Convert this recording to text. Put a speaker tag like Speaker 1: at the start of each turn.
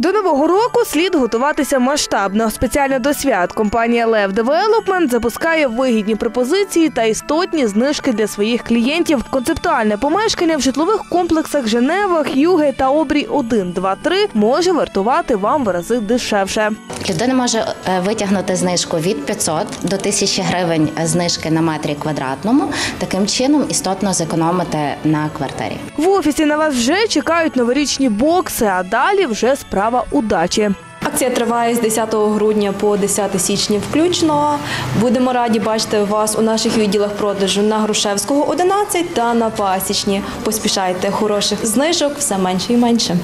Speaker 1: До нового року слід готуватися масштабно. Спеціально до свят компанія Lev Development запускає вигідні пропозиції та істотні знижки для своїх клієнтів. Концептуальне помешкання в житлових комплексах Женева, Х'юге та Обрій 1, 2, 3 може вартувати вам в рази дешевше.
Speaker 2: Людина може е, витягнути знижку від 500 до 1000 гривень знижки на метрі квадратному. Таким чином істотно зекономити на квартирі.
Speaker 1: В офісі на вас вже чекають новорічні бокси, а далі вже справа удачі.
Speaker 3: Акція триває з 10 грудня по 10 січня включно. Будемо раді бачити вас у наших відділах продажу на Грушевського 11 та на Пасічні. Поспішайте хороших знижок все менше і менше.